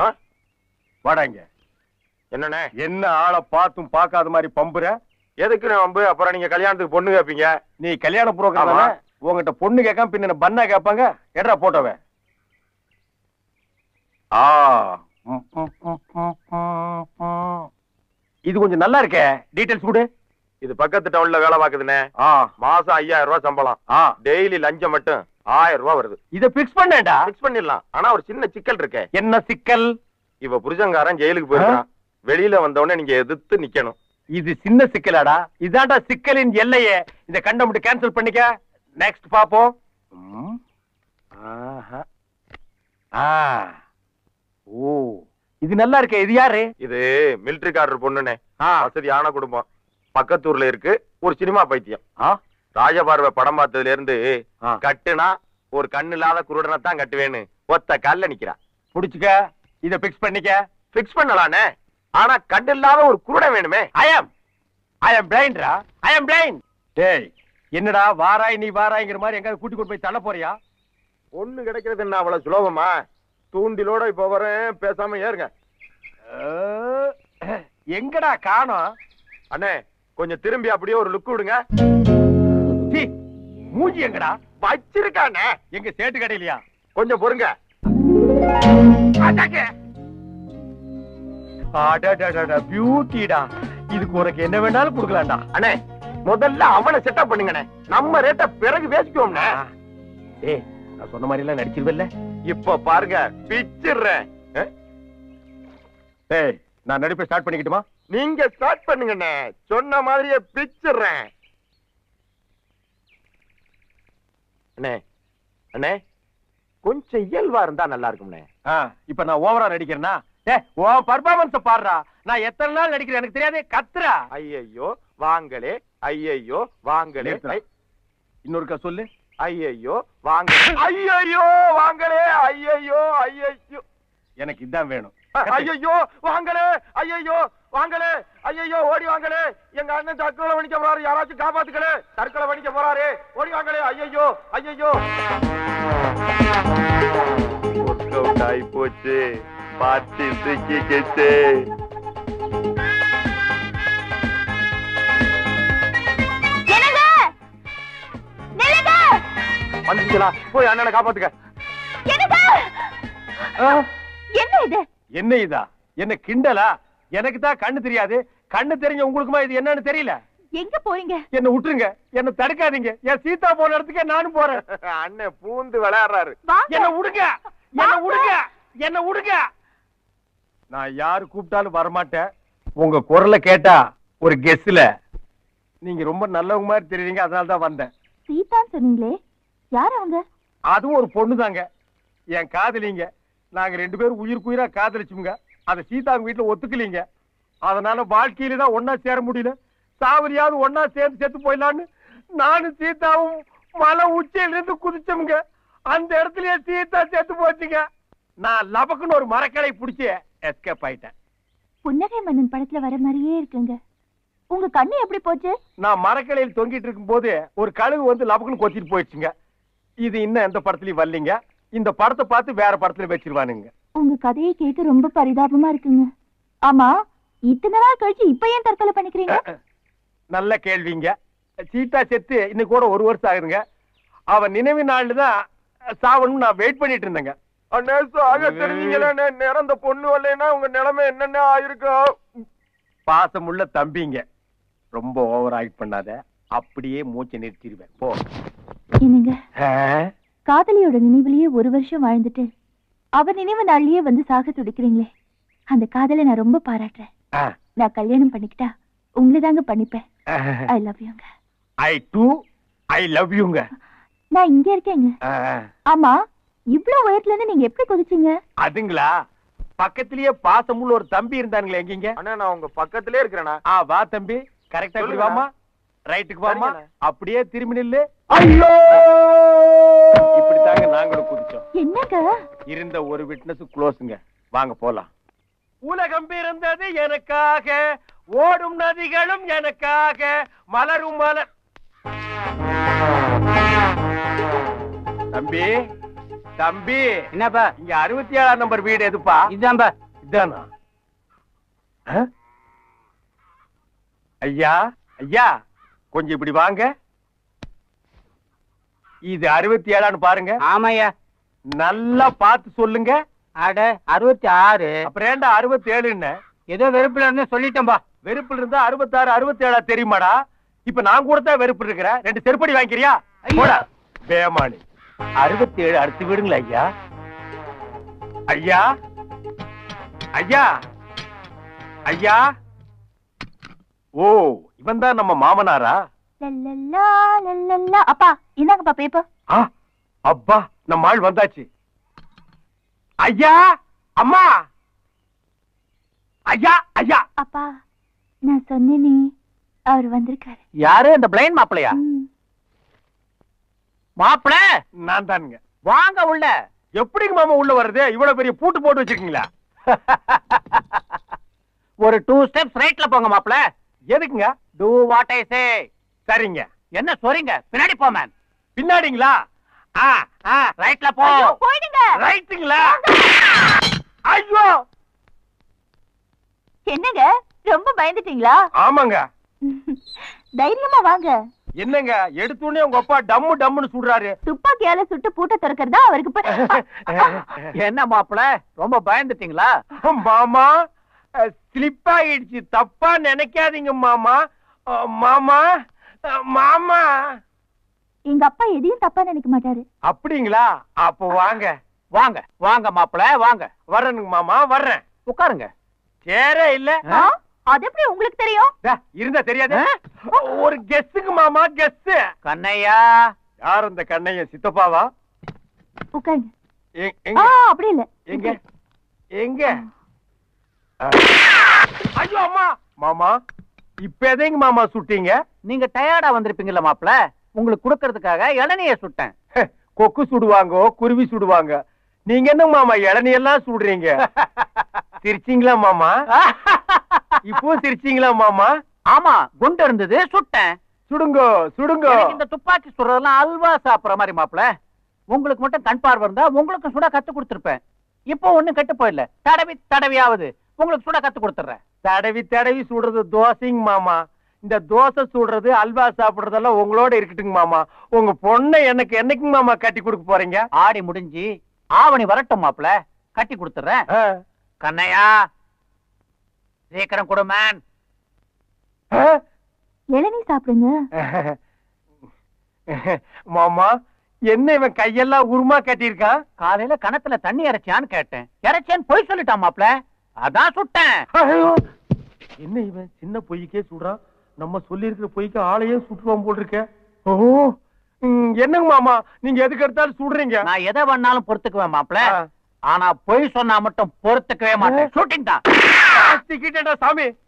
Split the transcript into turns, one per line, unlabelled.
ஆ?
வாடாங்க.
என்னண்ணே?
என்ன ஆளை பார்த்தும் பார்க்காத மாதிரி பம்புற?
எதுக்கு வம்பு? அப்புறம் நீங்க கல்யாணத்துக்கு பொண்ணு கேப்பீங்க?
நீ கல்யாண. தானே? உங்ககிட்ட பொண்ணு கேட்காம பின்ன பண்ணா கேட்பாங்க? எட்ரா போட்டவன் ஆ. இது கொஞ்சம் நல்லா இருக்கே. டீடைல்ஸ் கொடு.
இது பக்கத்து டவுன்ல வேலை பாக்குதுண்ணே மாசம் ஐயாயிரம் ரூபாய் சம்பளம். டெய்லி லஞ்சம் மட்டும். ஆயிரம் ரூபாய் வருது.
இத பிக்ஸ் பண்ணேன்டா.
ஃபிக்ஸ் பண்ணிடலாம். ஆனா ஒரு சின்ன சிக்கல் இருக்கே.
என்ன சிக்கல்?
இவ புருஷங்காரன் ஜெயிலுக்கு போயிருக்கான் வெளியில வந்தவொடனே நீங்க எதிர்த்து நிக்கணும்.
இது சின்ன சிக்கலாடா. இதான்டா சிக்கலின் எல்லையே. இந்த கண்டம் மட்டும் கேன்சல் பண்ணிக்க. நெக்ஸ்ட் பாப்போம். ஓ. இது நல்லா இருக்கே. இது யாரு?
இது மிலிட்டரிக்காரர் பொண்ணுண்ணே
ஆ.
வசதியான குடும்பம். பக்கத்தூர்ல இருக்கு. ஒரு சினிமா பைத்தியம்.
ஆ?
ராஜபார்வை படம் பார்த்ததுல இருந்து. கட்டுனா ஒரு கண்ணு இல்லாத குருடனை தான் கட்டுவேன்னு ஒத்த கல்ல நிக்கிறா.
புடிச்சுக்க இத பிக்ஸ் பண்ணிக்க.
பிக்ஸ் பண்ணலானே. ஆனா கண்ணு இல்லாத ஒரு குருடன் வேணுமே.
ஐ அம் ஐ அம் பிளைண்ட்ரா ஐ அம் பிளைண்ட் டேய் என்னடா வாராய் நீ வாராய்ங்கிற மாதிரி எங்க கூட்டி கொண்டு போய் தள்ள போறியா?
பொண்ணு கிடைக்கிறது என்ன அவ்வளவு சுலபமா? தூண்டிலோட இப்ப வரேன் பேசாம ஏறுங்க.
எங்கடா காணோம்?
அண்ணே கொஞ்சம் திரும்பி அப்படியே ஒரு லுக் விடுங்க
மூஞ்சி எங்கடா?
வச்சிருக்கானே.
எங்க சேட்டு கடையிலயா?
கொஞ்சம் பொறுங்க.
பியூட்டிடா இதுக்கு உனக்கு என்ன வேணாலும் கொடுக்கலாம்டா.
அண்ணே முதல்ல அவனை செட்டப் பண்ணுங்கண்ணே. நம்ம ரேட்ட பிறகு பேசிக்குவோம்ண்ணே.
ஏய் நான் சொன்ன மாதிரி எல்லாம் நடிச்சிருவல்ல.
இப்ப பாருங்க பிச்சிடுறேன்
ஏய் நான் நடிப்பை ஸ்டார்ட் பண்ணிக்கிட்டுமா?
நீங்க ஸ்டார்ட் பண்ணுங்கண்ணே. சொன்ன மாதிரியே பிச்சிடுறேன் அண்ணே. அண்ணே கொஞ்சம் இயல்பா இருந்தா நல்லா இருக்கும்ண்ணே.
இப்ப நான் ஓவரா நடிக்கிறேனா ஏ உன் பர்ஃபார்மன்ஸ் பாடுறா. நான் எத்தனை நாள் நடிக்கிறேன்? எனக்கு தெரியாது கத்துறா.
ஐயையோ வாங்களே ஐயையோ வாங்களே.
இன்னொருக்கா சொல்லு.
ஐயையோ வாங்க ஐயையோ வாங்களே. ஐயையோ ஐயையோ.
எனக்கு இதான் வேணும்.
ஐயையோ வாங்களே. ஐயையோ வாங்களே ஐயையோ ஓடி வாங்களே எங்க அண்ணன் தற்கொலை பண்ணிக்க போறாரு. யாராச்சும் காப்பாத்துக்கலே. தற்கொலை பண்ணிக்க போறாரு. ஓடி வாங்களே ஒர்க் அவுட் ஆகி போச்சு
என்னங்க நில்லுங்க
வந்துச்சுங்களா போய் அண்ணனை காப்பாத்துக்க
என்ன இது?
என்ன இதா? என்ன கிண்டலா? எனக்கு தான் கண்ணு தெரியாது. கண்ணு தெரிஞ்ச உங்களுக்குமா இது என்னன்னு தெரியல.
எங்க போறீங்க?
என்ன விட்டுருங்க. என்ன தடுக்காதீங்க. என் சீதா போன இடத்துக்கே நானும் போறேன்.
அண்ணன் பூந்து விளையாடுறாரு.
என்ன விடுங்க. என்ன விடுங்க. என்ன விடுங்க. நான் யாரு கூப்பிட்டாலும் வரமாட்டேன். உங்க குரலை கேட்டா ஒரு கெஸ்ல நீங்க ரொம்ப நல்லவங்க மாதிரி தெரியுறீங்க. அதனால தான் வந்தேன்.
சீதான்னு சொன்னீங்களே. யார் அவங்க?
அதுவும் ஒரு பொண்ணு தாங்க என் காதலிங்க. நாங்க ரெண்டு பேரும் உயிருக்கு உயிரா காதலிச்சுங்க அதை சீதா அவங்க வீட்டுல ஒத்துக்கலீங்க. அதனால வாழ்க்கையில தான் ஒன்னா சேர முடியல. சாவரியாவது ஒன்னா சேர்ந்து செத்து போயிடலான்னு நானும் சீதாவும் மலை உச்சியில இருந்து குதிச்சோமுங்க. அந்த இடத்துலயே சீதா செத்து போச்சுங்க. நான் லபக்குன்னு ஒரு மரக்கடை பிடிச்சி எஸ்கேப் ஆயிட்டேன்.
புன்னகை மன்னன் படத்துல வர மாதிரியே இருக்குங்க. உங்க கண்ணு எப்படி போச்சு?
நான் மரக்கலையில் தொங்கிட்டு இருக்கும்போது ஒரு கழுகு வந்து லபக்குன்னு கொத்திட்டு போயிடுச்சுங்க. இது இன்னும் எந்த படத்துலயும் வரலீங்க. இந்த படத்தை பார்த்து வேற படத்துல வச்சிருவானுங்க.
உங்க கதையை கேட்க ரொம்ப பரிதாபமா இருக்குங்க. ஆமா இத்தனை நாள் கழிச்சு இப்ப ஏன் தற்கொலை பண்ணிக்கிறீங்க?
நல்ல கேள்விங்க. சீதா செத்து இன்னைக்கு கூட ஒரு வருஷம் ஆகுதுங்க. அவன் நினைவு நாள்ல தான் சாவணும் நான் வெயிட் பண்ணிட்டு இருந்தேங்க.
அண்ணே சாக தெரிஞ்சீங்களே நிறந்த பொண்ணு வரலைன்னா உங்க நிலைமை என்னென்ன ஆயிருக்கும்?
பாசமுள்ள தம்பிங்க. ரொம்ப ஓவர் ஆக்ட் பண்ணாத. அப்படியே மூச்சை நிறுத்திடுவேன். போ.
என்னங்க? காதலியோட நினைவுலயே ஒரு வருஷம் வாழ்ந்துட்டு அவ நினைவு நாள்லயே வந்து சாக துடிக்கிறீங்களே. அந்த காதலை நான் ரொம்ப பாராட்டுறேன். நான் கல்யாணம் பண்ணிக்கிட்டா உங்களை தாங்க பண்ணிப்பேன். ஐ லவ் யூங்க
ஐ டூ ஐ லவ் யூங்க
நான் இங்க இருக்கேங்க. ஆமா இவ்ளோ உயரத்துல இருந்து நீங்க எப்படி குதிச்சீங்க?
அதுங்களா? பக்கத்திலேயே பாசமுள்ள ஒரு தம்பி இருந்தானுங்களே எங்கீங்க?
அண்ணா நான் உங்க பக்கத்திலே இருக்கிறேன்னா
ஆ வா தம்பி. கரெக்டா. வாமா ரைட்டுக்கு வாமா. அப்படியே திரும்பி நில்லு. ஐயோ! இருந்த ஒரு விட்னஸ் க்ளோஸுங்க வாங்க போலாம். உலகம் பிறந்தது எனக்காக ஓடும் நதிகளும் எனக்காக மலரும் மலர் தம்பி தம்பி.
என்னப்பா?
இங்க அறுபத்தி ஏழாம் நம்பர் வீடு எதுப்பா?
இதுதான்பா
இதானா? ஆ? ஐயா ஐயா கொஞ்சம் இப்படி வாங்க. இது அறுபத்தி ஏழான்னு பாருங்க.
ஆமாய்யா.
நல்லா பார்த்து சொல்லுங்க.
அட அறுபத்தி ஆறு.
அப்புறம் ஏன்டா அறுபத்தி ஏழுன்னு
ஏதோ வெறுப்புல இருந்து சொல்லிட்டேன்பா
வெறுப்புல இருந்தா அறுபத்தாறு அறுபத்தி ஏழா தெரியுமாடா? இப்ப நான் கூட தான் வெறுப்பு இருக்கிறேன். ரெண்டு செருப்படி வாங்கிக்கிறியா? போடா. பேமானி. அறுபத்தி ஏழு அடுத்து விடுங்களா ஐயா. ஐயா. ஐயா. ஐயா. ஓ இவன் தான் நம்ம மாமனாரா.
அப்பா இந்தாங்கப்பா பேப்பர்
ஆ. அப்பா நம்ம ஆள் வந்தாச்சு. ஐயா அம்மா. ஐயா ஐயா.
அப்பா நான் சொன்னேனே அவர் வந்திருக்காரு.
யாரு? இந்த பிளைன் மாப்பிளையா. மாப்பிள
நான் தானுங்க.
வாங்க உள்ள.
எப்படிங்க மாமா உள்ள வர்றது? இவ்வளவு பெரிய பூட்டு போட்டு வச்சிருக்கீங்களா?
ஒரு டூ ஸ்டெப்ஸ் ரைட்ல போங்க மாப்பிள.
எதுக்குங்க?
டூ வாட் ஐ சே
சரிங்க.
என்ன சொல்றீங்க பின்னாடி போ மேன்
பின்னாடிங்களா?
ரைட்ல போ.
போயிடுங்க.
ரைட்டுங்களா ஐயோ!
என்னங்க? ரொம்ப பயந்துட்டீங்களா?
ஆமாங்க.
தைரியமா வாங்க.
என்னங்க? எடுத்தோடனே உங்க அப்பா டம்மு டம்முன்னு சுடுறாரு
துப்பாக்கியால சுட்டு பூட்ட திறக்கிறதா அவருக்கு
என்ன மாப்பிள? ரொம்ப பயந்துட்டீங்களா?
மாமா ஸ்லிப் ஆயிடுச்சு. தப்பா நினைக்காதீங்க மாமா. மாமா மாமா.
எங்க அப்பா எதையும் தப்பா நினைக்க மாட்டாரு.
அப்படிங்களா? அப்போ வாங்க.
வாங்க. வாங்க மாப்பிள வாங்க.
வர்றேனுங்க மாமா வர்றேன்.
உட்காருங்க.
சேரே இல்ல?
அது எப்படி உங்களுக்கு தெரியும்?
இருந்தா தெரியாது. ஒரு கெஸ்ஸுக்கு மாமா கெஸ்ட்
கண்ணையா?
யார் அந்த கண்ணைய சித்தப்பாவா?
உட்காருங்க. அப்படி இல்ல.
எங்க? எங்க. ஐயோ அம்மா. மாமா இப்ப எதைங்க மாமா சுட்டீங்க?
நீங்க டயர்டா வந்திருப்பீங்கல்ல மாப்பிள? உங்களுக்கு கொடுக்கறதுக்காக இளநிய சுட்டேன்.
கொக்கு சுடுவாங்க குருவி சுடுவாங்க. நீங்க என்ன மாமா இளநியெல்லாம் சுடுறீங்க? சிரிச்சீங்களா மாமா? இப்போ சிரிச்சீங்களா மாமா?
ஆமா குண்டு இருந்தது சுட்டேன்.
சுடுங்க சுடுங்க.
இந்த துப்பாக்கி சுடுறதெல்லாம் அல்வா சாப்பிடுற மாதிரி மாப்பிள. உங்களுக்கு மட்டும் கண் பார்வை இருந்தா உங்களுக்கு சுட கத்து கொடுத்துருப்பேன். இப்போ ஒண்ணும் கெட்டு போயிடல தடவி தடவியாவது. உங்களுக்கு சுட கத்து கொடுத்துறேன்
தடவி தடவி சுடுறது தோசைங்க மாமா. இந்த தோசை சுடுறது அல்வா சாப்பிடுறதெல்லாம் உங்களோட இருக்கட்டுங்க மாமா. உங்க பொண்ணை எனக்கு என்னைக்குங்க மாமா கட்டி கொடுக்க போறீங்க?
ஆடி முடிஞ்சு ஆவணி வரட்டும் மாப்பிள. கட்டி கொடுத்துறேன். கண்ணையா? சீக்கிரம் கொடுமேன்?
இளநீ சாப்பிடுங்க.
மாமா என்ன இவன் கையெல்லாம் உருமா கட்டியிருக்கான்?
காலையில கணத்துல தண்ணி இறைச்சியான்னு கேட்டேன். இறைச்சேன்னு பொய் சொல்லிட்டான் மாப்பிள. அதான் சுட்டேன்!
என்ன இவன் சின்ன பொய்க்கே சுடுறான் நம்ம சொல்லி இருக்கிற பொய்க்கு ஆளையே சுட்டுவான் போல் இருக்க ஓ ம், என்னங்க மாமா? நீங்க எதுக்கு எடுத்தாலும் சுடுறீங்க.
நான் எதை வேணாலும் பொறுத்துக்குவேன் மாப்பிள.
ஆ.
ஆனா பொய் சொன்னா மட்டும் பொறுத்துக்கவே மாட்டேன். ஷூட்டிங் தான்.
சாமி.